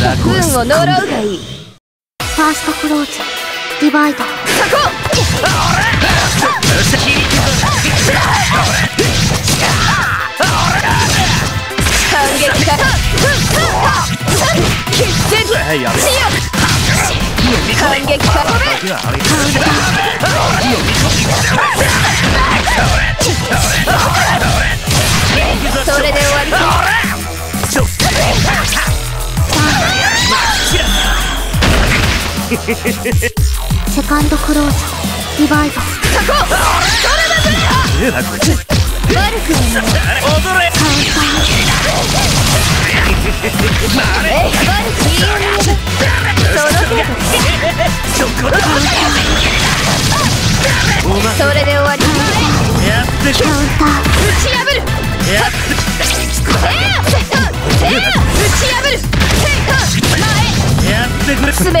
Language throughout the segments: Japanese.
不運を呪うがいい。ファーストクローズディバイド反撃か決戦やべ反撃かセカンドクローズディバイドえなこいつ悪くはない踊れえ悪く言いようにその程度それで終わりやってカウンター打ち破るやってええ打ち破る前やってくれ進め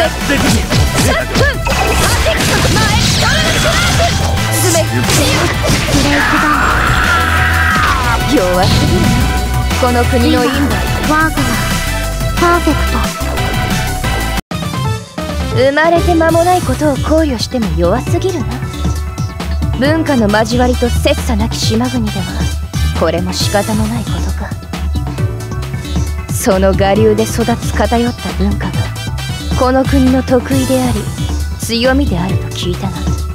弱すぎるこの国のインドワーグナーパーフェクト。生まれて間もないことを考慮しても弱すぎるな。文化の交わりと切磋なき島国ではこれも仕方のないことか。その我流で育つ偏った文化が。この国の得意であり強みであると聞いたが